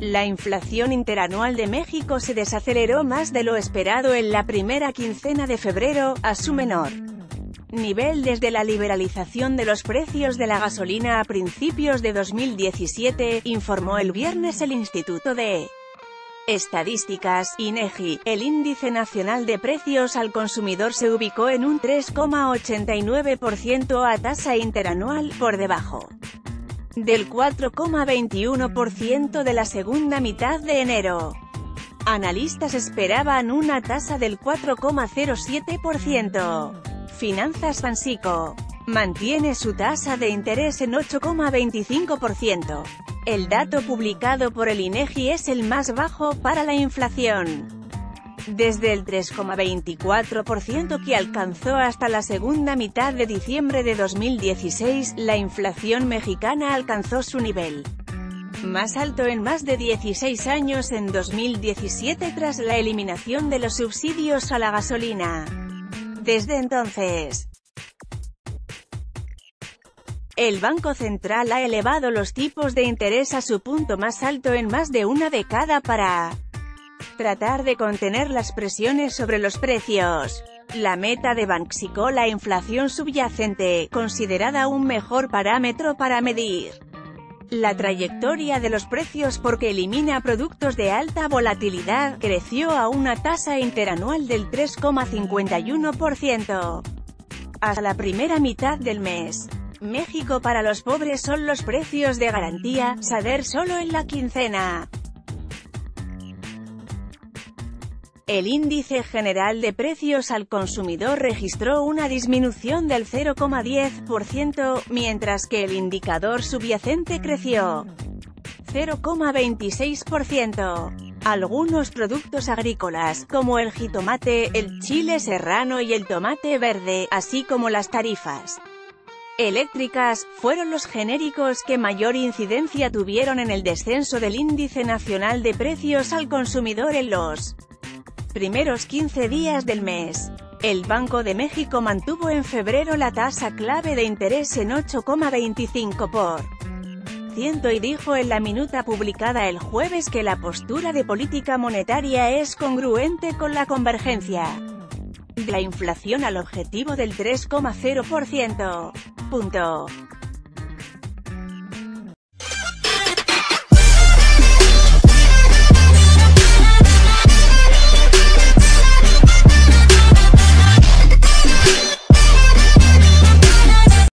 La inflación interanual de México se desaceleró más de lo esperado en la primera quincena de febrero, a su menor nivel desde la liberalización de los precios de la gasolina a principios de 2017, informó el viernes el Instituto de Estadísticas, INEGI, el índice nacional de precios al consumidor se ubicó en un 3,89% a tasa interanual, por debajo del 4,21% de la segunda mitad de enero. Analistas esperaban una tasa del 4,07%. Finanzas Bansico mantiene su tasa de interés en 8,25%. El dato publicado por el INEGI es el más bajo para la inflación. Desde el 3,24% que alcanzó hasta la segunda mitad de diciembre de 2016, la inflación mexicana alcanzó su nivel más alto en más de 16 años en 2017 tras la eliminación de los subsidios a la gasolina. Desde entonces, el Banco Central ha elevado los tipos de interés a su punto más alto en más de una década para tratar de contener las presiones sobre los precios. La meta de Banxico la inflación subyacente, considerada un mejor parámetro para medir la trayectoria de los precios porque elimina productos de alta volatilidad, creció a una tasa interanual del 3,51%. Hasta la primera mitad del mes. México para los pobres son los precios de garantía, saber solo en la quincena. El índice general de precios al consumidor registró una disminución del 0,10%, mientras que el indicador subyacente creció 0,26%. Algunos productos agrícolas, como el jitomate, el chile serrano y el tomate verde, así como las tarifas eléctricas, fueron los genéricos que mayor incidencia tuvieron en el descenso del índice nacional de precios al consumidor en los primeros 15 días del mes. El Banco de México mantuvo en febrero la tasa clave de interés en 8,25 por ciento y dijo en la minuta publicada el jueves que la postura de política monetaria es congruente con la convergencia de la inflación al objetivo del 3,0%. Punto.